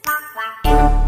呱呱。